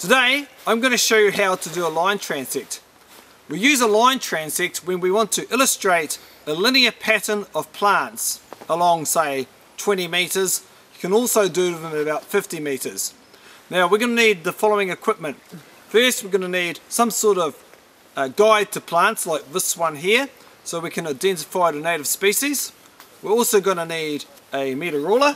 Today I'm going to show you how to do a line transect. We use a line transect when we want to illustrate a linear pattern of plants along say 20 meters. You can also do them at about 50 meters. Now we're going to need the following equipment. First we're going to need some sort of uh, guide to plants like this one here so we can identify the native species. We're also going to need a meter ruler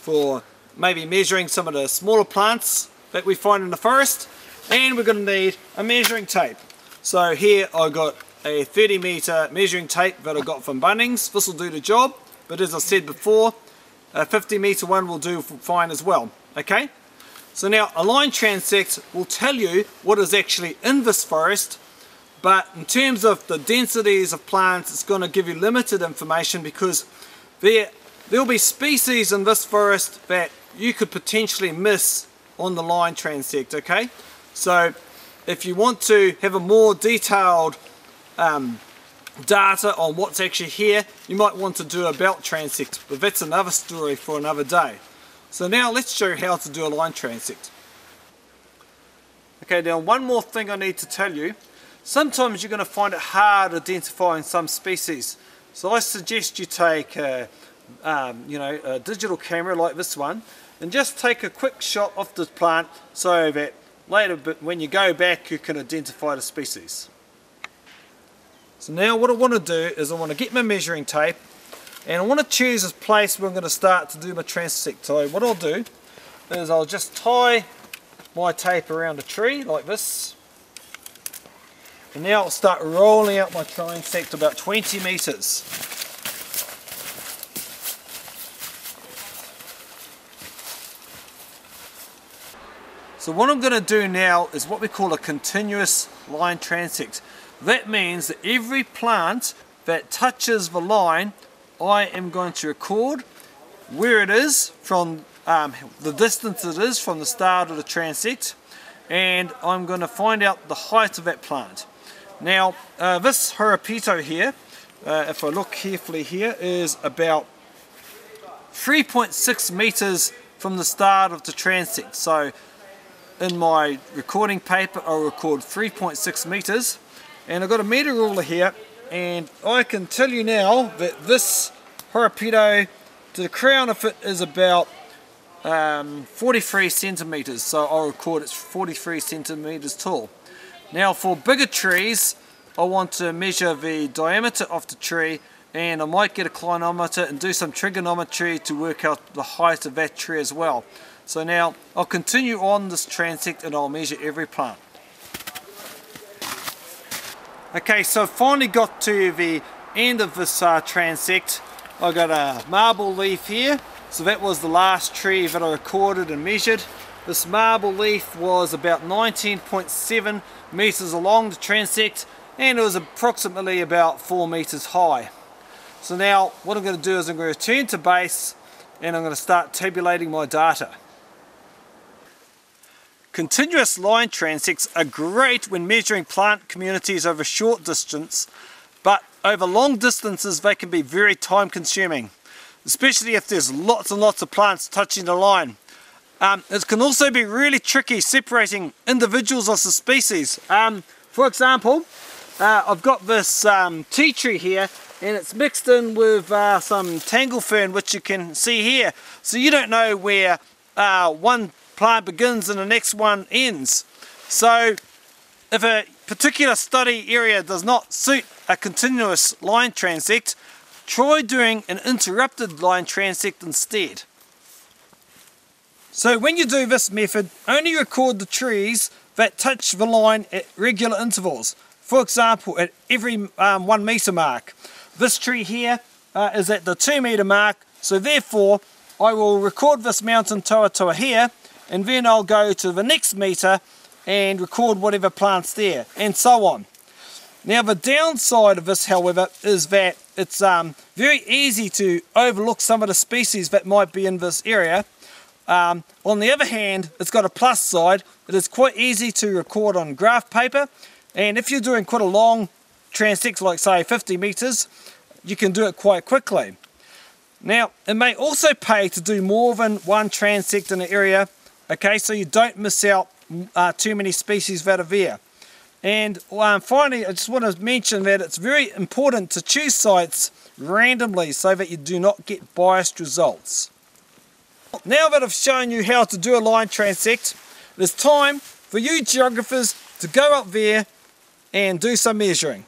for maybe measuring some of the smaller plants that we find in the forest and we're going to need a measuring tape. So here I've got a 30 meter measuring tape that I got from Bunnings. This will do the job but as I said before a 50 meter one will do fine as well. Okay, so now a line transect will tell you what is actually in this forest but in terms of the densities of plants it's going to give you limited information because there there'll be species in this forest that you could potentially miss on the line transect okay? So if you want to have a more detailed um, data on what's actually here you might want to do a belt transect but that's another story for another day. So now let's show you how to do a line transect okay now one more thing I need to tell you. Sometimes you're going to find it hard identifying some species. So I suggest you take a, um, you know a digital camera like this one and just take a quick shot of the plant so that later but when you go back you can identify the species. So now what I want to do is I want to get my measuring tape and I want to choose a place where I'm going to start to do my transect. So what I'll do is I'll just tie my tape around a tree like this and now I'll start rolling out my transect about 20 meters. So what I'm going to do now is what we call a continuous line transect. That means that every plant that touches the line, I am going to record where it is from um, the distance it is from the start of the transect and I'm going to find out the height of that plant. Now uh, this Horopito here, uh, if I look carefully here, is about 3.6 meters from the start of the transect. So in my recording paper I'll record 3.6 meters. And I've got a meter ruler here and I can tell you now that this Horopito to the crown of it is about um, 43 centimeters. So I'll record it's 43 centimeters tall. Now for bigger trees I want to measure the diameter of the tree and I might get a clinometer and do some trigonometry to work out the height of that tree as well so now I'll continue on this transect and I'll measure every plant. Okay, so finally got to the end of this uh, transect. I got a marble leaf here. So that was the last tree that I recorded and measured. This marble leaf was about 19.7 meters along the transect and it was approximately about 4 meters high. So now what I'm going to do is I'm going to return to base and I'm going to start tabulating my data. Continuous line transects are great when measuring plant communities over short distance, but over long distances they can be very time consuming, especially if there's lots and lots of plants touching the line. Um, it can also be really tricky separating individuals of the species. Um, for example, uh, I've got this um, tea tree here and it's mixed in with uh, some tangle fern which you can see here. So you don't know where uh, one plant begins and the next one ends. So if a particular study area does not suit a continuous line transect, try doing an interrupted line transect instead. So when you do this method, only record the trees that touch the line at regular intervals. For example, at every um, one meter mark. This tree here uh, is at the two meter mark, so therefore I will record this mountain toa toa here and then I'll go to the next meter and record whatever plant's there and so on. Now the downside of this however is that it's um, very easy to overlook some of the species that might be in this area. Um, on the other hand it's got a plus side, it is quite easy to record on graph paper and if you're doing quite a long transect like say 50 meters you can do it quite quickly. Now it may also pay to do more than one transect in an area okay, so you don't miss out uh, too many species that are there. And um, finally, I just want to mention that it's very important to choose sites randomly so that you do not get biased results. Now that I've shown you how to do a line transect, it's time for you geographers to go up there and do some measuring.